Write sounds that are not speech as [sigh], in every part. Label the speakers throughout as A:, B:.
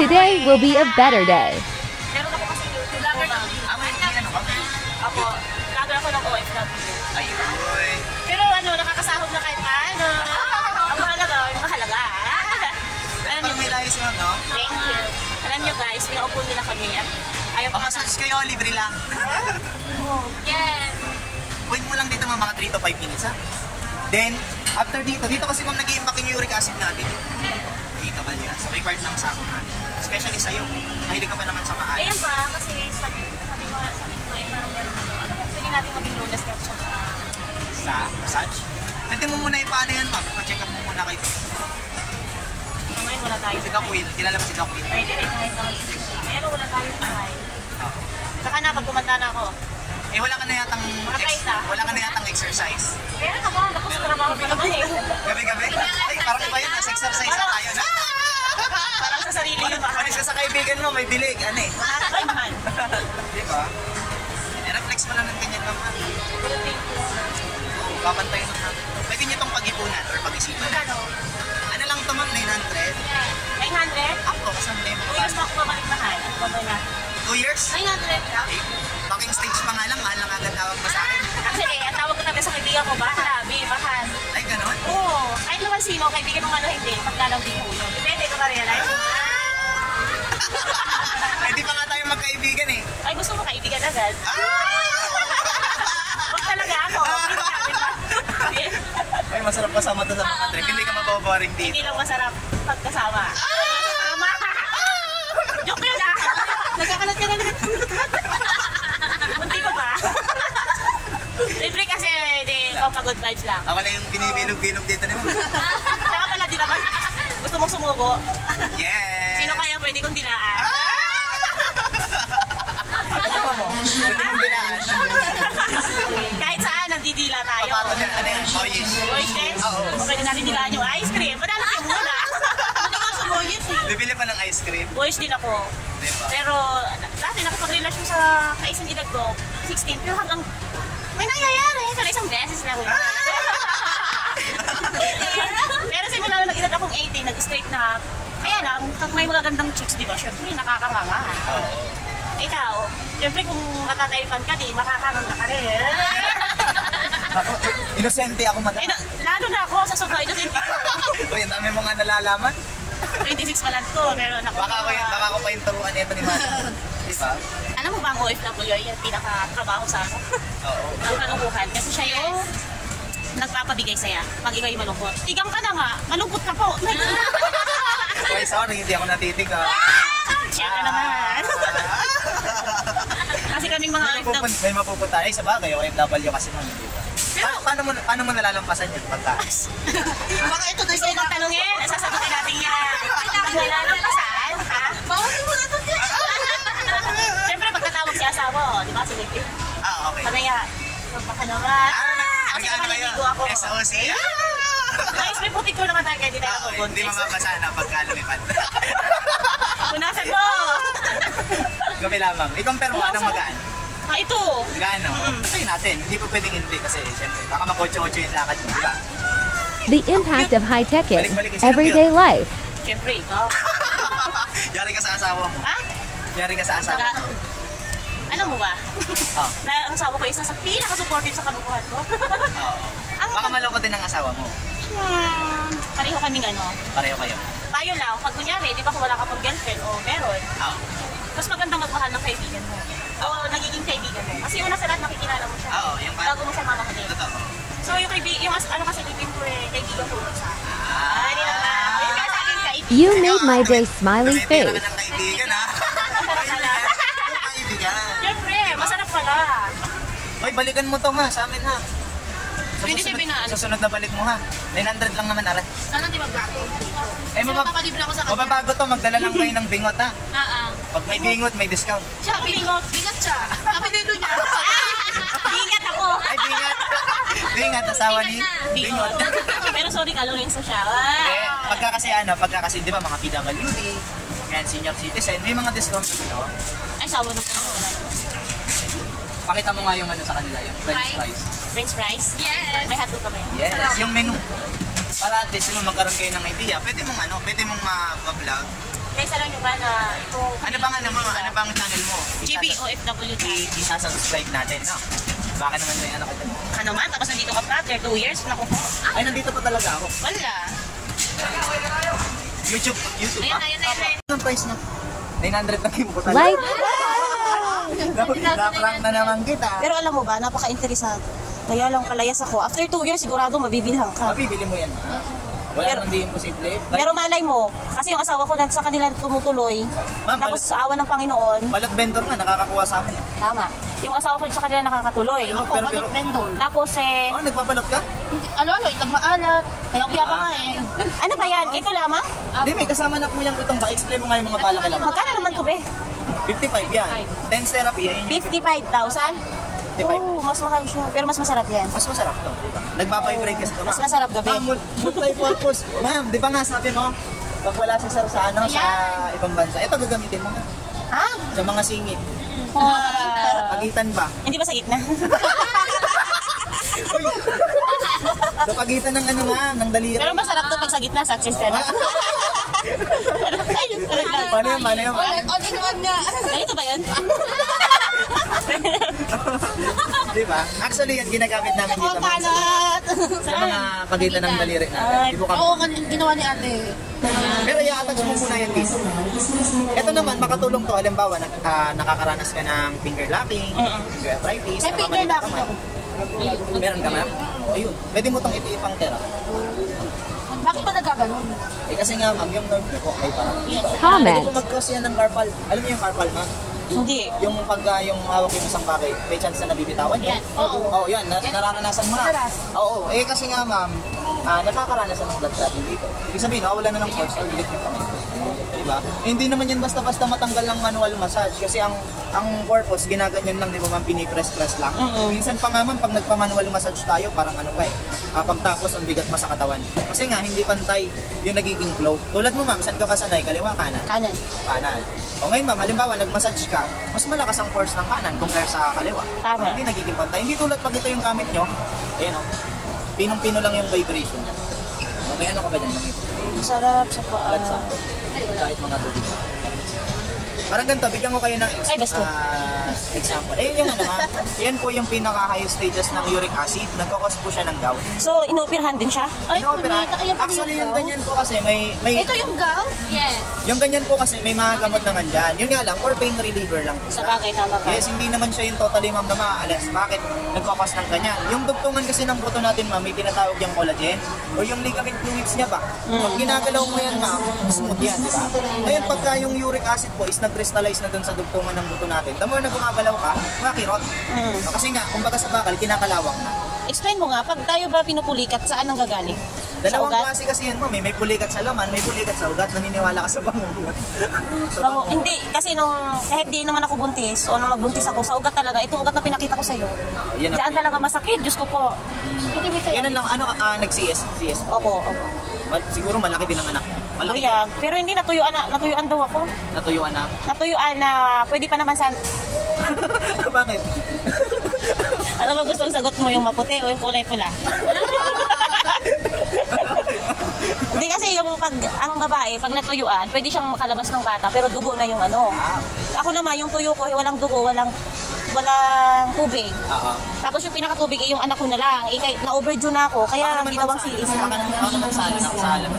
A: Today will be a better day.
B: Meron ako kasi YouTube ko, ma'am.
C: Ah, may may ano?
B: Ako, vlogger ako ng OFW.
C: Ayun.
B: Pero ano, nakakasahod na kahit paano. Ang mahalaga, mahalaga. Alam niyo,
C: may layo si ma'am, no?
B: thank you. Alam niyo guys, pinaupo nila kami at ayaw
C: O,
B: pa
C: massage kayo, libre lang. [laughs]
B: Yes.
C: Wait mo lang dito mga mga 3 to 5 minutes, ha? Then, after dito, dito kasi ma'am nag-iimbak yung uric acid natin. Dito ka niya, sa may part ng sako natin. Especially sa'yo. Mahilig ka pa naman sa maayos.
B: Ayan pa, kasi sabi, sabi ko, sabi ko, eh, parang meron ano. Ano kung pwede natin maging lunas na siya sa
C: Sa massage. Pwede mo muna ipaano yan, ma'am. Pa-check up mo muna kayo.
B: Ngayon wala tayo.
C: Si Will, kilala mo si Doc Will.
B: Pwede rin, kahit naman. Pero wala tayo sa bahay.
C: Oo.
B: Saka na, pag kumanda na ako.
C: Eh, wala ka na yatang,
B: Mga
C: ex-
B: 30.
C: wala ka na yatang exercise.
B: Naman, ako sa trabaho ko naman eh.
C: Gabi-gabi? Ay, parang iba yun. Nasa exercise na tayo na.
B: Sa sarili yun.
C: Manis ka sa kaibigan mo, may bilig. Ano eh?
B: Ay, mahal.
C: Di ba? I-reflex mo lang ng ganyan
B: thank you.
C: Papantayin mo natin. Pwede niyo itong pag-ipunan or pag-isipan.
B: Magkano?
C: Ano lang ito ma'am? 900?
B: 900?
C: Ako, kasama na yung mga
B: years na ako babalik mahal. Na?
C: 2 years?
B: 900 lang.
C: Eh, Talking stage pa nga lang, mahal lang agad tawag mo sa akin.
B: Actually, ang tawag ko natin sa kaibigan ko, baka labi, mahal.
C: Ay, ganon?
B: Oo, kahit naman sino, kaibigan mo ano hindi, pagkalaw din ko. Depende ko ma-realize.
C: Eh, di pa nga tayo magkaibigan eh.
B: Ay, gusto mo kaibigan agad? Huwag talaga ako. [laughs]
C: Ay, masarap kasama to sa mga trip. Hindi ka mababoring dito.
B: Hindi lang masarap pagkasama. Tama! Joke yun ah! Nagkakalat ka na naman. Munti ko ba? Libre kasi, di, oh, pagod vibes lang.
C: Ako na yung binibilog-bilog dito na
B: Saka pala, di naman, gusto mong sumuko.
C: Yes!
B: Sino kaya pwede kong dilaan?
C: Ano mo? Pwede binaan.
B: Kahit saan, nandidila tayo.
C: Papato dyan. Ano yan? Boyish.
B: Boys dance?
C: Oo.
B: O pwede natin dilaan yung ice cream. Madala kayo muna. Ano ka sa boys eh?
C: Bibili pa ng ice cream.
B: Boys din ako. Pero dati nakapagrelasyon sa kaisang edad ko, 16, pero hanggang may nangyayari. Pero isang beses lang. pero simula nag-edad akong 18, nag-straight na. Kaya lang, pag may mga gandang chicks, di ba, syempre nakakanganga. Ikaw, syempre kung matataypan ka, di makakanganga ka rin.
C: Ako, [laughs] inosente ako madami.
B: na- lalo na ako sa sobrang ito, [laughs]
C: Uy, ang dami mga nalalaman.
B: 26 pa lang to, pero naku.
C: Baka ako, yung, baka ako pa yung turuan nito ni Mata. Di ba?
B: Alam mo ba ang OFW ay yung pinaka-trabaho sa ako?
C: Oo.
B: Ang kalungkuhan. Kasi siya yung nagpapabigay saya pag ikaw yung malungkot. Tigang ka na nga, malungkot ka po. [laughs]
C: Uy, sorry, hindi ako natitig ah.
B: Siya ka naman. [laughs] Kasi kaming mga
C: May
B: OFW.
C: may mapupunta. Ay, sa bagay, OFW kasi ma'am, di ba? Pa- paano mo, paano mo nalalampasan yun pagka? [laughs]
B: Baka ito na siya tanungin. Sasagutin natin yan. Nalalampasan, ha? Bawal mo na ito Siyempre, pagkatawag si asawa, oh, di ba? Si Vicky.
C: Ah, okay.
B: Niya, baka naman.
C: Ah,
B: Kasi
C: kayo?
B: maliligo ako.
C: SOC?
B: Guys, may putik ko naman tayo kaya di tayo
C: Ah, okay. Hindi
B: mabuntis.
C: mababasa na pagka lumipad.
B: Punasan mo! [laughs]
C: Gabi lamang. I-compare mo, anong magaan?
B: Ah, ito!
C: Magaan, no? Try natin. Hindi po pwedeng hindi kasi, syempre, baka makotso-otso yung lakad mo, di ba?
A: The impact of high tech in everyday life.
B: Siyempre, ikaw. [laughs]
C: Yari ka sa asawa mo.
B: Ha?
C: Yari ka sa asawa mo.
B: Alam mo ba?
C: Oh.
B: Na ang asawa ko isa sa pinaka-supportive sa kabubuhan ko.
C: Oo.
B: ang
C: Baka malungkot din ang asawa mo.
B: Hmm, pareho kaming ano.
C: Pareho kayo.
B: Tayo lang, pag kunyari, di ba kung wala ka pang girlfriend o meron,
C: Oo.
B: mas maganda magmahal ng kaibigan mo. O nagiging kaibigan mo. Kasi una sa lahat nakikilala mo siya.
C: Oo, yung
B: Bago mo siya mamahalin.
C: Totoo.
B: So yung kaibigan, yung as- ano kasi ibig ko eh, kaibigan ko sa
C: Ah.
B: Sa akin, kaibigan.
A: You made my day smiley
C: Tumitira ka
A: face.
C: kaibigan, Hoy, balikan mo to ha, sa amin ha. Sa
B: Hindi siya
C: susunod,
B: binaan.
C: susunod na balik mo ha. 900 lang naman aray.
B: Sana di magbago.
C: Eh, mabab
B: Papalibre ako sa kanya.
C: mababago to, magdala lang kayo ng bingot ha.
B: Ah, ah.
C: Pag may bingot, may discount.
B: Siya, bingot. Bingot siya. Kapinilo niya. [laughs] Bingat ako.
C: Ay, bingat. bingat, asawa ni bingot.
B: Pero sorry, kalorenso siya.
C: eh, pagka kasi ano, pagka kasi di ba mga PWD, yan, senior citizen, may mga discount dito.
B: Ay, sawa na po.
C: Pakita mo nga yung ano sa kanila, yung french fries.
B: French fries? Yes. May hotdog ka ba yan?
C: Yes, yung menu. Para at least yung magkaroon kayo ng idea, pwede mong ano, pwede mong ma-vlog.
B: Guys, alam nyo ba na ito...
C: Ano bang ano mo? Ano bang channel mo?
B: GBOFW
C: Isa-subscribe natin, no? Baka naman may ano ka dyan.
B: Ka naman, tapos nandito ka pa after 2 years. Naku po.
C: Ay, nandito pa talaga ako.
B: Wala.
C: YouTube, YouTube ah.
B: na, ayan na, ayan na.
C: Anong price na? 900 lang yung butan.
A: Like,
C: Na-prank na naman kita.
B: Pero alam mo ba, napaka-interesado. Kaya lang kalayas ako. After 2 years, sigurado mabibilhan ka.
C: Mabibili mo yan. ha? Wala
B: Pero-
C: nang di imposible.
B: Pero malay mo, kasi yung asawa ko sa kanila tumutuloy.
C: Ma'am,
B: Tapos sa awa ng Panginoon,
C: Balot vendor nga, nakakakuha sa akin.
B: tama. Yung asawa ko sa kanila nakakatuloy.
C: Ako, pero- pero-
B: Tapos eh,
C: Oh, nagpapalot ka?
B: ano ano, itang maalat. Kaya kaya pa nga eh. Ano ba yan? Ito lamang?
C: Hindi, may kasama na po yung itong ba. Explain mo nga yung mga balak lang.
B: Magkano naman to be?
C: 55 yan. Dance therapy, yan yung
B: 55,000?
C: 55.
B: Oo, mas mahal siya. Pero mas masarap yan.
C: Mas masarap to. Nagpapaybreak kasi ito.
B: Mas masarap gabi.
C: Ma'am, mul- multi-purpose. Ma'am, di ba nga sabi mo, pag wala si sir sa ano, sa ibang bansa, ito gagamitin mo.
B: Ha?
C: Sa mga singit.
B: Ah, [laughs]
C: Pagitan ba?
B: hindi ba sa gitna? [laughs]
C: Sa pagitan ng ano ma'am, ng daliri.
B: Pero masarap to pag sa gitna, success ka na. Ay, yun talaga.
C: Paano yun, paano yun?
B: Ganito ba yun?
C: Di ba? Actually, yan ginagamit namin dito. ma'am, sa, sa mga pagitan ng daliri natin.
D: Oo, ginawa ni ate.
C: Pero i-attach mo muna yan dito. Ito naman, makatulong to. Halimbawa, nak ah, nakakaranas ka ng finger locking, finger arthritis,
D: May finger locking ako.
C: Meron ka ma'am? Ayun. Pwede mo itong itiipang therapy.
D: Bakit ba nagkaganon?
C: Eh kasi nga ma'am, yung nerve ko may parang.
A: Comment.
C: Po mag-cause yan ng carpal. Alam mo yung carpal ma'am?
B: Hindi.
C: Yung pagka yung hawak yung isang bagay, may chance na nabibitawan yan. Oo. Oo, yan. Na, nararanasan mo na. Oo. Eh kasi nga ma'am, ah, nakakaranas ng blood clotting dito. Ibig sabihin, nawawala na ng force or ulit yung kamay. Diba? Eh, hindi naman yan basta-basta matanggal ng manual massage kasi ang ang purpose, ginaganyan lang, di ba ma'am, pinipress-press lang. Minsan pa nga ma'am, pag nagpa-manual massage tayo, parang ano pa eh, ah, pagtapos ang bigat mas sa katawan. Kasi nga, hindi pantay yung nagiging flow. Tulad mo ma'am, saan ka kasanay? Kaliwa, kanan?
B: Kanan.
C: kanan. O ngayon ma'am, halimbawa nag-massage ka, mas malakas ang force ng kanan compare sa kaliwa.
B: Tama.
C: Hindi nagiging pantay. Hindi tulad pag ito yung gamit nyo, ayan o, pinong-pino lang yung vibration niya. May ano ka ba dyan?
B: Masarap sa paa.
C: Kahit mga tubig. Parang ganito, bigyan ko kayo ng
B: Ay, basta.
C: ah, example. Eh, yung ano ha, yan po yung pinaka-high stages ng uric acid. Nagkakos po siya ng gout.
B: So, inoperahan din siya?
D: Ay,
C: Inopera.
D: kumita kayo pa
C: Actually, yung ganyan po kasi may, may
D: Ito yung gown? Yes.
C: yung ganyan po kasi may mga gamot naman dyan. Yun nga lang, for pain reliever lang
B: Sa bagay, tama ka.
C: Yes, hindi naman siya yung totally ma'am na maaalas. Bakit? Nagkakos ng ganyan. Yung dugtungan kasi ng buto natin ma'am, may tinatawag yung collagen o yung ligament fluids niya ba? Pag ginagalaw mo yan ma'am, smooth yan, di ba? Ngayon pagka yung uric acid po is nag-crystallize na dun sa dugtungan ng buto natin, the more na gumagalaw ka, makakirot.
B: Mm.
C: Kasi nga, kumbaga sa bakal, kinakalawang na.
B: Explain mo nga, pag tayo ba pinupulikat, saan ang gagaling?
C: Dalawang
B: ugat?
C: klase kasi yan ma'am, eh. may pulikat sa laman, may pulikat sa ugat, naniniwala ka sa bangungot.
B: Bango, [laughs] hindi, kasi nung, kahit di naman ako buntis, o nung magbuntis ako, sa ugat talaga, itong ugat na pinakita ko sa'yo.
C: Yan ang-
B: Diyan talaga masakit, Diyos ko po.
C: Yan ang lang, ano, ah, nag-CS, CS.
B: Opo, opo.
C: Mal- siguro malaki din ang anak. Malaki.
B: Kuya, pero hindi natuyuan na, natuyuan daw ako.
C: Natuyuan na.
B: Natuyuan na, pwede pa naman sa, [laughs]
C: Bakit?
B: ano ba gustong sagot mo, yung maputi o yung kulay pula? [laughs] [laughs] Hindi kasi yung pag ang babae, pag natuyuan, pwede siyang makalabas ng bata, pero dugo na yung ano. Ako naman, yung tuyo ko, walang dugo, walang walang tubig.
C: Oo.
B: Tapos yung pinakatubig ay yung anak ko na lang. Eh, kahit na-overdue na ako, kaya ginawang si isa.
C: Baka naman sa alam sa alam.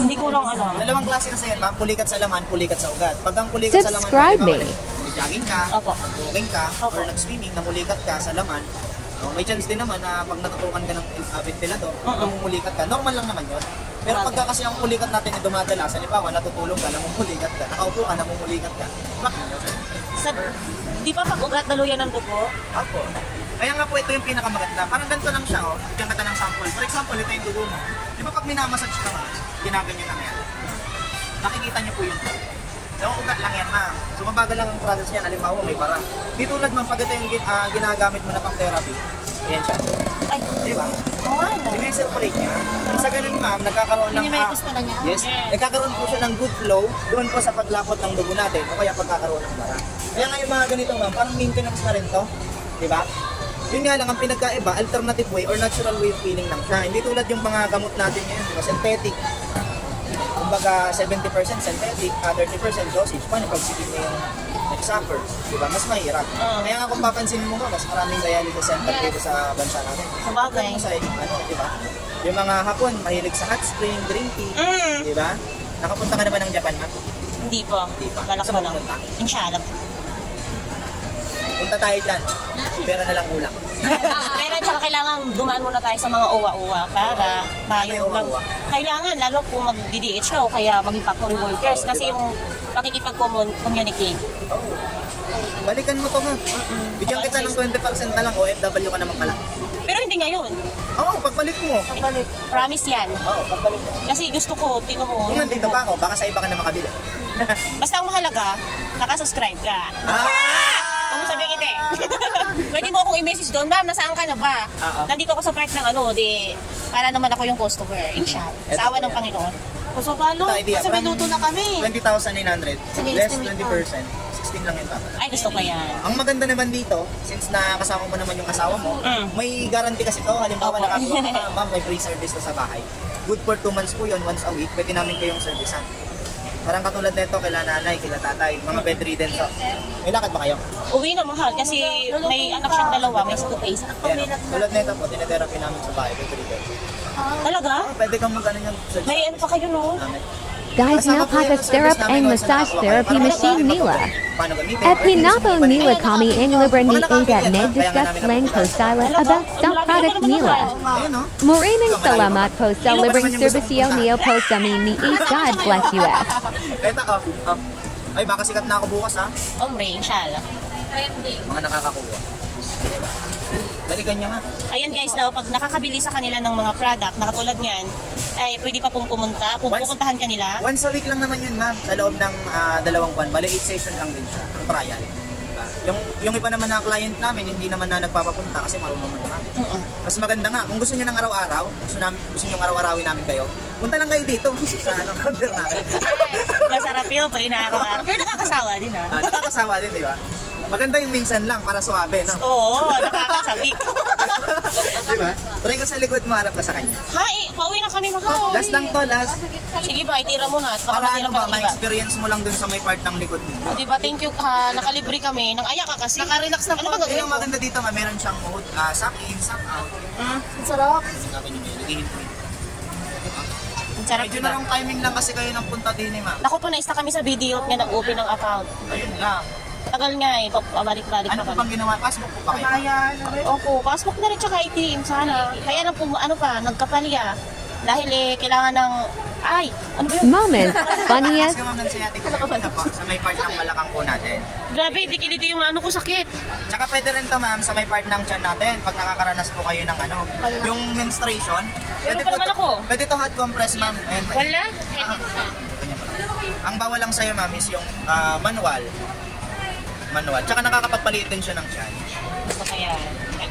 B: Hindi ko lang alam.
C: Dalawang klase kasi yan, ma'am. Pulikat sa laman, pulikat sa ugat. Pag ang pulikat sa laman,
A: Subscribe me.
C: Jogging ka, jogging ka, or nag-swimming, namulikat ka sa laman, oh, may chance din naman na pag natutukan ka ng uh, ventilador, namumulikat ka, normal lang naman yun. Pero pagka kasi ang pulikat natin ay dumadala, halimbawa natutulog ka, namumulikat ka, nakaupo ka, namumulikat ka, bakit?
B: Sa, di ba pag ugat daluyan ng dugo?
C: Ako. Kaya nga po ito yung pinakamaganda. Parang ganito lang siya, oh. Bigyan kita ng sample. For example, ito yung dugo mo. Di ba pag minamassage ka ginaganyan lang yan. Nakikita niyo po yung yung ugat lang yan, ma'am. So, mabagal lang ang process niyan. Halimbawa, may para. Di tulad, ma'am, pag ito yung ah, ginagamit mo na pang therapy. Ayan siya.
B: Ay,
C: Di ba?
B: oo nga no.
C: Di ba yung circulate niya? Sa ganun, ma'am, nagkakaroon ng...
D: Minimitis niya.
C: Yes. Nagkakaroon po siya ng good flow doon po sa paglapot ng dugo natin o kaya pagkakaroon ng bara. Kaya nga yung mga ganito, ma'am, parang maintenance na rin to. Di ba? Yun nga lang, ang pinagkaiba, alternative way or natural way of healing lang siya. Hindi tulad yung mga gamot natin ngayon, di ba? Synthetic. Kumbaga 70% synthetic, uh, 30% dosage, paano pag sikip mo yung nag-suffer? Diba? Mas mahirap.
B: Oo.
C: Kaya nga kung papansin mo nga, mas maraming dialysis center dito sa bansa natin.
B: Sabagay.
C: Ano sa ano, diba? Yung mga hapon, mahilig sa hot spring, green tea,
B: Mm.
C: diba? Nakapunta ka naman ng Japan, ma'am?
B: Hindi po.
C: Hindi pa.
B: Balak ko lang. Inshallah.
C: Punta tayo dyan. Pera na lang ulang. [laughs]
B: Pero kailangan dumaan muna tayo sa mga uwa-uwa para lang.
C: uwa-uwa?
B: Kailangan, lalo kung mag-DDH ka o kaya maging factory workers kasi yung pakikipag-communicate.
C: Balikan mo to nga. Bigyan kita ng 20% na lang, OFW ka naman pala.
B: Pero hindi ngayon.
C: Oo, pagbalik mo.
B: Promise yan.
C: Oo, pagbalik mo.
B: Kasi gusto ko, tingnan mo.
C: Kung nandito pa ako, baka sa iba ka na makabili. [laughs]
B: Basta ang mahalaga, nakasubscribe ka.
C: Ah!
B: Kung sabihin kita eh. [laughs] Pwede mo akong i-message doon, ma'am, nasaan ka na ba?
C: Oo.
B: Nandito ako sa part ng ano, di, para naman ako yung customer. Inshallah. Sa awa ng Panginoon.
D: So, paano?
C: Ito, idea.
D: Kasi may luto na kami.
C: 20,900.
D: Sige,
C: Less
D: estimate
C: 20%. 16 lang yung papala.
B: Ay, gusto ko yan.
C: Ang maganda naman dito, since nakakasama mo naman yung asawa mo,
B: Mm.
C: may guarantee kasi to. Halimbawa,
B: Opo.
C: nakakuha ka, [laughs] ma'am, may free service to sa bahay. Good for 2 months po yun, once a week. Pwede namin kayong servicean. Parang katulad nito, kila nanay, kila tatay, mga bedridden. So, may lakad ba kayo?
B: Uwi na mahal kasi may anak siyang dalawa, may space.
C: Ayan, tulad nito po, tinetherapy namin sa bahay, bedridden.
B: Talaga?
C: Ah, pwede kang mag-ano yung
B: May ano pa kayo no?
C: namin.
A: Guys, napaka syrup and massage therapy machine nila. At pinato nila kami ang libre ni Ada na discuss lang po sila about sa product nila. Maraming salamat po sa libreng serbisyo niyo po sa ni East God bless
C: you. Oh. Ay, baka sikat na ako bukas ha.
B: Ombre, inshallah.
C: Mga nakakakuha. Balikan niya nga.
B: Ayan guys, daw, pag nakakabili sa kanila ng mga product na katulad niyan, ay pwede pa pong pumunta, kung
C: Once-
B: pupuntahan ka nila.
C: Once a week lang naman yun, ma'am. Sa loob ng ah, dalawang buwan. Bali, 8 session lang din siya. Ang trial. Diba? Yung, yung iba naman na client namin, hindi naman na nagpapapunta kasi marunong naman namin.
B: Mm-mm.
C: Mas maganda nga, kung gusto niyo ng araw-araw, gusto, namin, gusto niyo araw-arawin namin kayo, punta lang kayo dito [laughs] sa ano, counter namin.
B: Masarap yun, pag inaaraw-araw. Pero nakakasawa din ha.
C: Ah, nakakasawa din, di ba? Maganda yung minsan lang para suwabe, no?
B: Oo, nakakasabik. [laughs]
C: di ba? Try ko sa likod mo, harap ka sa kanya.
B: ha, eh, pauwi na kami mahal.
C: Last lang to, last.
B: Sige ba, itira mo na.
C: Para ano ba,
B: ng iba.
C: ma-experience mo lang dun sa may part ng likod mo.
B: O, Diba, thank you ha. Nakalibre kami. Nang aya ka kasi. Naka-relax na
C: Ano
B: ano ba
C: ba
B: gagawin
C: yung maganda dito, ma, meron siyang mode, ah, suck in, suck out.
B: Hmm?
D: Ang sarap.
C: Sabi niyo, nag-i-hintay.
B: Ang sarap
C: Medyo
B: diba?
C: na lang timing lang kasi kayo ng punta din eh, ma'am.
B: Naku po, naista kami sa video at nga nag-open ng account.
C: Ayun lang.
B: Tagal nga eh, pabalik-balik
C: Ano
B: na
C: po
B: kami.
C: bang ginawa? Passport po pa kayo?
D: Ayan.
B: Opo, passport na rin tsaka ATM sana. Kaya nang pum- ano pa, nagkapalya. Dahil eh, kailangan ng... Ay, ano ba yun?
A: Moment, [laughs] funniest
C: Kasi ma'am, nansayati ko na po sa may part ng balakang po natin.
B: Grabe, dikiliti yung ano ko sakit.
C: Tsaka pwede rin to ma'am sa may part ng tiyan natin pag nakakaranas po kayo ng ano, yung menstruation. Pwede
B: pa
C: po
B: naman ako.
C: Pwede to hot compress ma'am. Ayan, pwede.
B: Wala?
C: Ang bawal lang sa'yo ma'am is yung ah, manual. Manual. Tsaka nakakapagpalit din siya ng tiyan.
B: Gusto ko yan.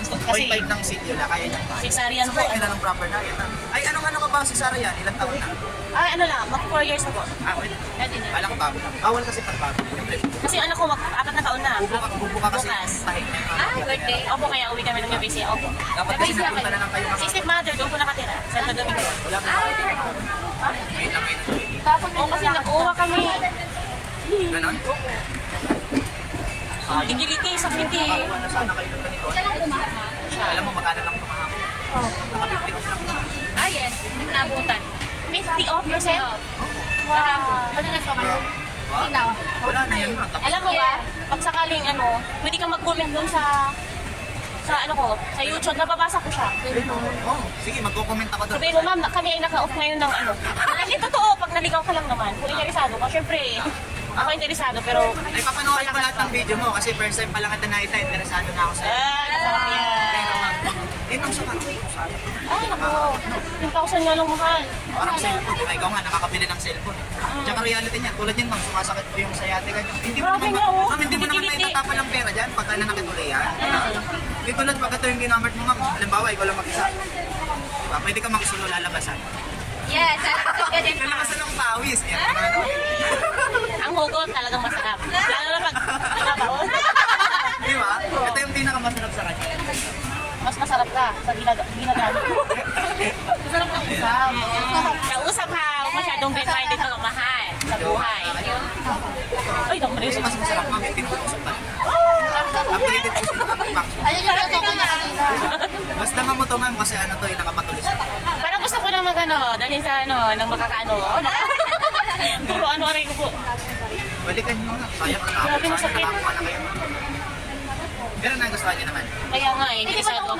B: Gusto ko kasi,
C: 0.5 ng sidula, kaya niya pa.
B: cesarean po. Ano?
C: kailan ng proper diet. ma'am. Ay, anong ano ka ba si Sarah yan? Ilang taon na?
B: Ay, ano lang, mag 4 years na po.
C: Ah, wait.
B: Pwede na.
C: Kala ko bago. Bawal kasi pag bago.
B: Kasi anak ko, apat na taon na.
C: bubuka, bubuka kasi
B: Bukas.
C: na
B: Ah, birthday. Opo, kaya uwi kami ng siya. Opo.
C: Dapat kasi napunta na lang kayo
B: Si stepmother, doon po nakatira. Santo Domingo.
C: Wala pa. Wait lang, wait lang.
B: Oo, kasi nag-uwa kami.
C: Ganon?
B: Gigiliti, sa
C: kayo ganito. Alam mo, magkano lang tumahapon. Lang.
B: Ah, yes. Nabutan. 50 off percent. Wow. Ano na
C: Wala na yan.
B: Alam mo ba, pag sakaling ano, pwede kang mag-comment doon sa sa ano ko, sa YouTube, nababasa ko siya.
C: Oh, sige, magko-comment ako doon.
B: Sabihin mo, ma'am, kami ay naka-off ngayon ng ano. Hindi, totoo, pag naligaw ka lang naman, kung interesado ka, syempre, ako interesado, pero,
C: Ay, papanoorin ko lahat ng video mo kasi first time pa lang kita nakita, interesado na ako sa'yo.
B: ah, nasarap yan.
C: Pero, ma'am, Itong sa mga
B: Ay, naku, 10,000 nga lang mahal.
C: Parang cellphone. Ay, ikaw nga, nakakabili ng cellphone. Tsaka reality niya, tulad yan, ma'am, sumasakit po yung sciatica niyo. Hindi mo naman,
B: oh.
C: ma'am, hindi mo naman
B: Hindi-hindi.
C: naitatapa ng pera dyan pagka nanakit ulit yan. Hindi tulad pag ito yung ginamit mo, ma'am, halimbawa, ikaw lang mag-isa. Diba? Pwede ka makisulo lalabasan.
B: Yes, ganyan [laughs]
C: Lalabasan ng pawis. Yan, ano.
B: Talagang masarap. [laughs] Lalo na pag nabaon.
C: Di ba? Ito yung pinakamasarap sa kanya.
B: Mas masarap ka sa ginag- ginagamit. Masarap ka usap. Kausap ha, huwag masyado Ganong din tayo dito mahal sa buhay. Ay, naku,
C: Kasi mas masarap pa.
D: Ayun yung luto ko na kanina.
C: Mas naman mo to ma'am kasi ano to, yung nakapatulis.
B: Parang gusto ko na mag ano, dahil sa ano, nang makakaano. [laughs] Puro ano aray ko po.
C: Balikan nyo na. Sayang ang tapos.
B: Grabe,
C: na kayo. Pero nagustuhan nyo naman.
B: Kaya nga eh, hindi sa ako.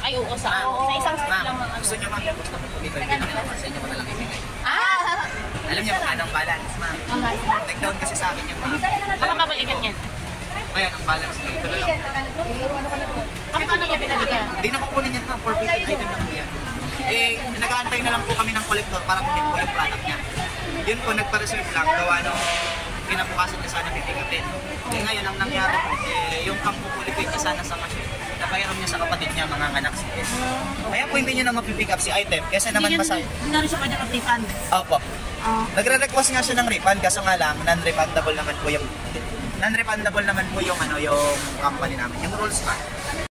B: Ay, oo, sa Sa isang set
C: Ma'am,
B: lang ang ano.
C: gusto nyo ma'am, gusto mo dito yung pinakalaman sa inyo ko na lang ibigay.
B: Ah!
C: Alam niyo kung anong balance, ma'am. Take down kasi sa akin yung ma'am.
B: Baka mabalikan yan.
C: Ayan, ang balance dito na lang.
B: Ang paano niya?
C: Hindi na kukunin yan ma'am, for item lang yan. Eh, nag-aantay na lang po kami ng collector para kunin po yung product niya. Yun po, nagpa-reserve lang, gawa nung kinabukasan niya sana pipikapin. Eh ngayon, ang nangyari po, eh, yung pangkukulikate niya sana sa machine, napairam niya sa kapatid niya, mga anak si S. Kaya po hindi niyo na mapipick up si item, kasi naman masaya.
B: Hindi na rin siya pwede mag-refund.
C: Opo. Nagre-request nga siya ng refund kaso nga lang non-refundable naman po yung non-refundable naman po yung ano yung company namin, yung rules pa.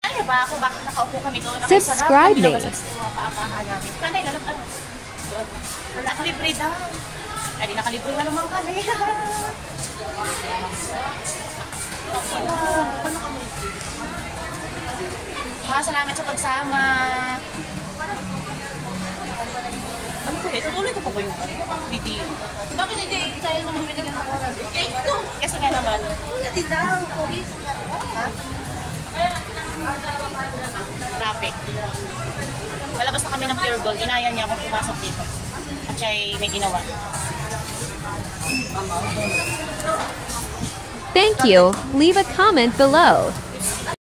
B: Ano ba ako? Bakit nakaupo kami doon?
A: Subscribe me.
B: Kanay, lalap ano? Nakalibre daw. Ay, nakalibre na naman kami. [laughs] Mga salamat sa pagsama. Ano ko eh? Tutuloy ko pa ba yung video?
D: Bakit hindi tayo naman ng oras? Eh, ito.
B: Kasi nga naman,
D: Hindi daw. Police.
B: traffic. Malabas na kami ng pure gold. Inaya niya akong pumasok dito. At siya ay may ginawa.
A: Thank you. Leave a comment below.